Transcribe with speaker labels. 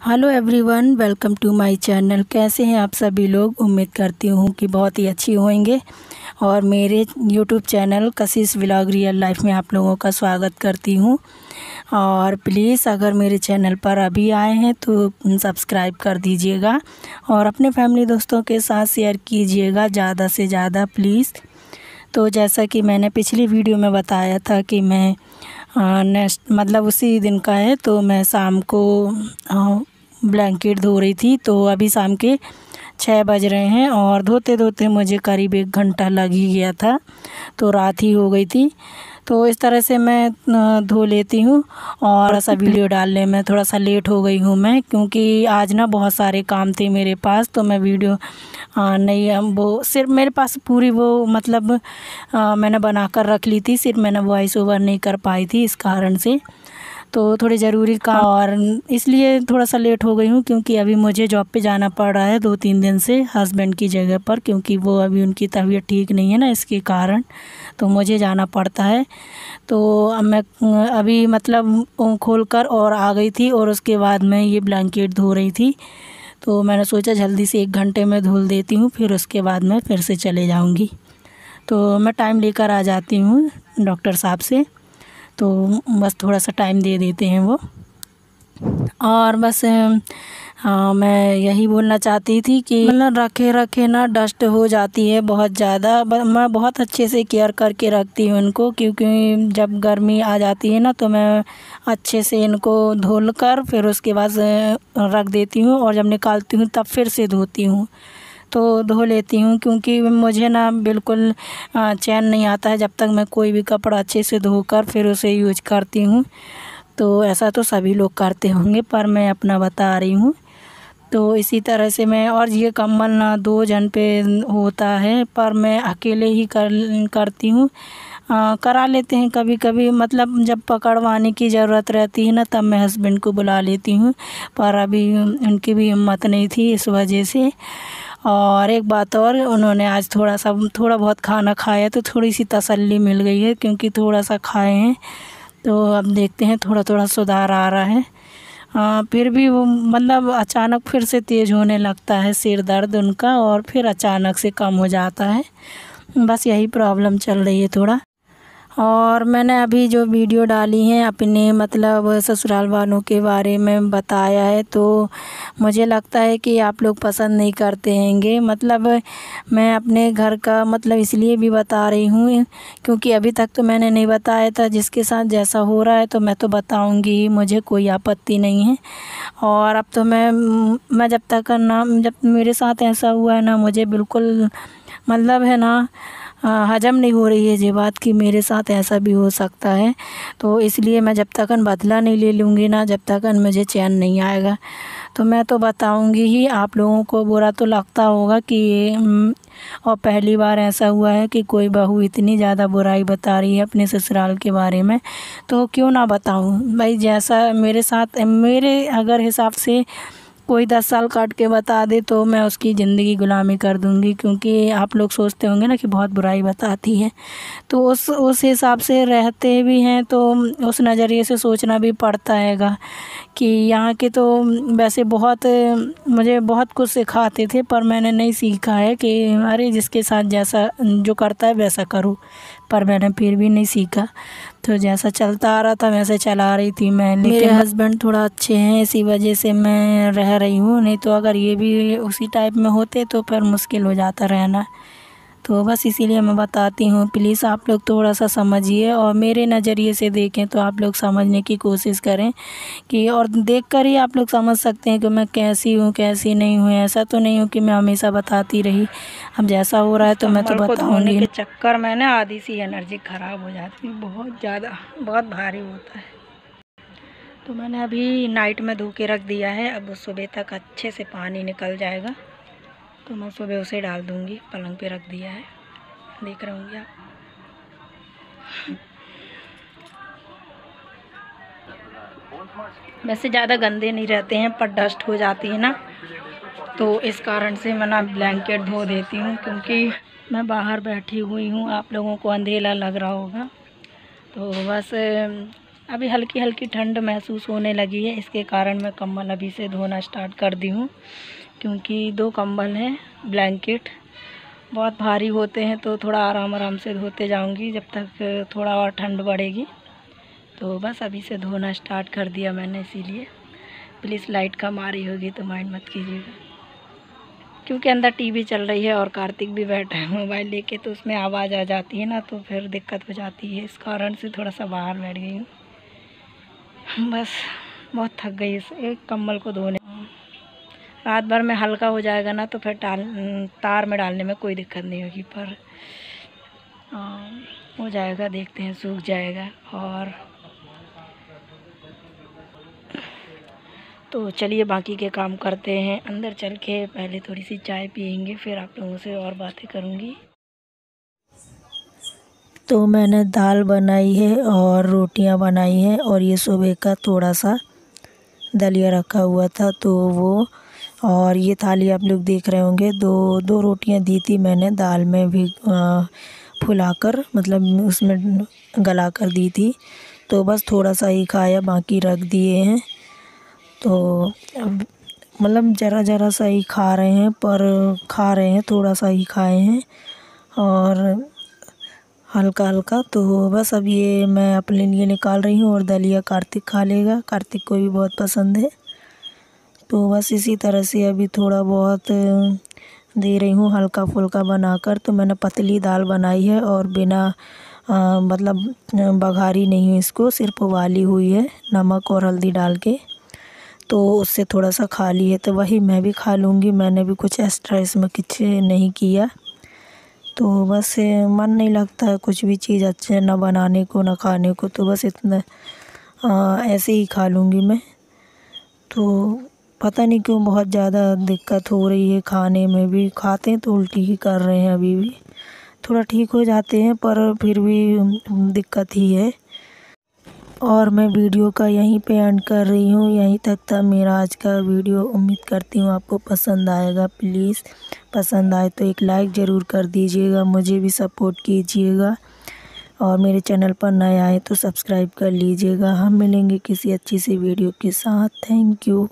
Speaker 1: Hello everyone welcome to my channel कैसे हैं आप सभी लोग? उम्मीद करती हूँ कि बहुत ही अच्छी होंगे। और मेरे YouTube channel Kashish vlog real life में आप लोगों का स्वागत करती हूँ। और प्लीज़ अगर मेरे चैनल पर अभी आए हैं तो सब्सक्राइब कर दीजिएगा। और अपने फैमिली दोस्तों के साथ शेयर कीजिएगा ज़्यादा से ज़्यादा प्लीज़ तो जैसा कि मैंने पिछली वीडियो में बताया था कि मैं नेक्स्ट मतलब उसी दिन का है तो मैं शाम को ब्लैंकेट धो रही थी तो अभी शाम के छः बज रहे हैं और धोते धोते मुझे करीब एक घंटा लग ही गया था तो रात ही हो गई थी। तो इस तरह से मैं धो लेती हूँ और ऐसा वीडियो डालने में थोड़ा सा लेट हो गई हूँ मैं क्योंकि आज ना बहुत सारे काम थे मेरे पास तो मैं वीडियो नहीं वो सिर्फ़ मेरे पास पूरी वो मतलब मैंने बना कर रख ली थी, सिर्फ़ मैंने वॉइस ओवर नहीं कर पाई थी इस कारण से। तो थोड़ी ज़रूरी काम और इसलिए थोड़ा सा लेट हो गई हूँ क्योंकि अभी मुझे जॉब पे जाना पड़ रहा है दो तीन दिन से हस्बैंड की जगह पर क्योंकि वो अभी उनकी तबीयत ठीक नहीं है ना इसके कारण तो मुझे जाना पड़ता है। तो अब मैं अभी मतलब खोल कर और आ गई थी और उसके बाद मैं ये ब्लैंकेट धो रही थी तो मैंने सोचा जल्दी से एक घंटे में धुल देती हूँ फिर उसके बाद मैं फिर से चले जाऊँगी। तो मैं टाइम लेकर आ जाती हूँ डॉक्टर साहब से। तो बस थोड़ा सा टाइम दे देते हैं वो। और बस हाँ मैं यही बोलना चाहती थी कि मतलब रखे रखे ना डस्ट हो जाती है बहुत ज़्यादा। मैं बहुत अच्छे से केयर करके रखती हूँ इनको क्योंकि जब गर्मी आ जाती है ना तो मैं अच्छे से इनको धुल कर फिर उसके बाद रख देती हूँ और जब निकालती हूँ तब फिर से धोती हूँ। तो धो लेती हूँ, क्योंकि मुझे ना बिल्कुल चैन नहीं आता है जब तक मैं कोई भी कपड़ा अच्छे से धोकर फिर उसे यूज़ करती हूँ। तो ऐसा तो सभी लोग करते होंगे, पर मैं अपना बता रही हूँ। तो इसी तरह से मैं, और ये कम्बल ना दो जन पे होता है, पर मैं अकेले ही कर, करती हूँ। करा लेते हैं कभी कभी मतलब जब पकड़वाने की ज़रूरत रहती है ना, तब मैं हस्बैंड को बुला लेती हूँ, पर अभी उनकी भी हिम्मत नहीं थी इस वजह से। और एक बात और उन्होंने आज थोड़ा सा थोड़ा बहुत खाना खाया तो थोड़ी सी तसल्ली मिल गई है क्योंकि थोड़ा सा खाए हैं। तो अब देखते हैं थोड़ा थोड़ा सुधार आ रहा है। आ, फिर भी वो मतलब अचानक फिर से तेज़ होने लगता है सिर दर्द उनका और फिर अचानक से कम हो जाता है। बस यही प्रॉब्लम चल रही है थोड़ा। और मैंने अभी जो वीडियो डाली हैं अपने मतलब ससुराल वालों के बारे में बताया है तो मुझे लगता है कि आप लोग पसंद नहीं करते हैंगे। मतलब मैं अपने घर का मतलब इसलिए भी बता रही हूँ, क्योंकि अभी तक तो मैंने नहीं बताया था, जिसके साथ जैसा हो रहा है तो मैं तो बताऊँगी मुझे कोई आपत्ति नहीं है। और अब तो मैं मैं जब तक ना, जब मेरे साथ ऐसा हुआ है ना, मुझे बिल्कुल मतलब है ना हजम नहीं हो रही है ये बात कि, मेरे साथ ऐसा भी हो सकता है। तो इसलिए मैं जब तक बदला नहीं ले लूँगी ना, जब तक मुझे चैन नहीं आएगा। तो मैं तो बताऊँगी ही, आप लोगों को बुरा तो लगता होगा कि और पहली बार ऐसा हुआ है कि कोई बहू इतनी ज़्यादा बुराई बता रही है अपने ससुराल के बारे में। तो क्यों ना बताऊँ? भाई जैसा मेरे साथ, मेरे अगर हिसाब से कोई दस साल काट के बता दे तो मैं उसकी ज़िंदगी गुलामी कर दूँगी, क्योंकि आप लोग सोचते होंगे ना कि बहुत बुराई बताती है। तो उस उस हिसाब से रहते भी हैं तो उस नज़रिए से सोचना भी पड़ता हैगा कि यहाँ के तो वैसे बहुत, मुझे बहुत कुछ सिखाते थे, पर मैंने नहीं सीखा है कि अरे जिसके साथ जैसा, जो करता है वैसा करो। पर मैंने फिर भी नहीं सीखा। तो जैसा चलता आ रहा था वैसे चला रही थी मैं। मेरे हस्बैंड थोड़ा अच्छे हैं इसी वजह से मैं रह रही हूँ। नहीं तो अगर ये भी उसी टाइप में होते तो फिर मुश्किल हो जाता रहना। तो बस इसीलिए मैं बताती हूँ प्लीज़ आप लोग थोड़ा सा समझिए और मेरे नज़रिए से देखें तो आप लोग समझने की कोशिश करें कि और देख कर ही आप लोग समझ सकते हैं कि मैं कैसी हूँ कैसी नहीं हूँ। ऐसा तो नहीं हूँ कि मैं हमेशा बताती रही। अब जैसा हो रहा है तो मैं तो बताऊँगी। के चक्कर में ना आधी सी एनर्जी ख़राब हो जाती है। बहुत ज़्यादा बहुत भारी होता है। तो मैंने अभी नाइट में धो के रख दिया है। अब सुबह तक अच्छे से पानी निकल जाएगा। तो मैं सुबह उसे डाल दूँगी, पलंग पे रख दिया है। देख रहे होंगे आप। वैसे ज़्यादा गंदे नहीं रहते हैं, पर डस्ट हो जाती है ना। तो इस कारण से मैं ना ब्लैंकेट धो देती हूँ, क्योंकि मैं बाहर बैठी हुई हूँ, आप लोगों को अंधेला लग रहा होगा। तो बस अभी हल्की हल्की ठंड महसूस होने लगी है। इसके कारण मैं कंबल अभी से धोना स्टार्ट कर दी हूँ, क्योंकि दो कंबल हैं, ब्लैंकेट। बहुत भारी होते हैं तो थोड़ा आराम आराम से धोते जाऊँगी जब तक थोड़ा और ठंड बढ़ेगी। तो बस अभी से धोना स्टार्ट कर दिया मैंने, इसीलिए। प्लीज़ लाइट कम आ रही होगी तो माइंड मत कीजिएगा। क्योंकि अंदर टीवी चल रही है और कार्तिक भी बैठा है, मोबाइल लेके तो उसमें आवाज़ आ जाती है ना तो फिर दिक्कत हो जाती है। इस कारण से थोड़ा सा बाहर बैठ गई हूँ। बस, बहुत थक गई इस एक कम्बल को धोने। रात भर में हल्का हो जाएगा ना तो फिर टाल, तार में डालने में कोई दिक्कत नहीं होगी, पर हो जाएगा, देखते हैं, सूख जाएगा, और तो चलिए, बाकी के काम करते हैं। अंदर चल के पहले थोड़ी सी चाय पियेंगे, फिर आप लोगों से और बातें करूँगी।
Speaker 2: तो मैंने दाल बनाई है और रोटियाँ बनाई हैं और ये सुबह का थोड़ा सा दलिया रखा हुआ था तो वो और ये थाली आप लोग देख रहे होंगे। दो दो रोटियाँ दी थी मैंने दाल में भी फुलाकर मतलब उसमें गला कर दी थी। तो बस थोड़ा सा ही खाया, बाकी रख दिए हैं। तो मतलब ज़रा ज़रा सा ही खा रहे हैं, पर खा रहे हैं, थोड़ा सा ही खाए हैं। और हल्का हल्का तो बस अब ये मैं अपने लिए निकाल रही हूँ और दलिया कार्तिक खा लेगा। कार्तिक को भी बहुत पसंद है। तो बस इसी तरह से अभी थोड़ा बहुत दे रही हूँ हल्का फुल्का बनाकर। तो मैंने पतली दाल बनाई है और बिना आ, मतलब बघारी नहीं हुई इसको सिर्फ़ उबाली हुई है नमक और हल्दी डाल के। तो उससे थोड़ा सा खा ली है तो वही मैं भी खा लूँगी। मैंने भी कुछ एक्स्ट्रा इसमें कुछ नहीं किया। तो बस मन नहीं लगता है कुछ भी चीज़ अच्छे ना बनाने को, ना खाने को तो बस इतना ऐसे ही खा लूँगी मैं। तो पता नहीं क्यों बहुत ज़्यादा दिक्कत हो रही है खाने में भी। खाते हैं तो उल्टी ही कर रहे हैं अभी भी। थोड़ा ठीक हो जाते हैं, पर फिर भी दिक्कत ही है। और मैं वीडियो का यहीं पे एंड कर रही हूँ। यहीं तक था मेरा आज का वीडियो। उम्मीद करती हूँ आपको पसंद आएगा। प्लीज़ पसंद आए तो एक लाइक ज़रूर कर दीजिएगा। मुझे भी सपोर्ट कीजिएगा। और मेरे चैनल पर नए आए तो सब्सक्राइब कर लीजिएगा। हम मिलेंगे किसी अच्छी सी वीडियो के साथ। Thank you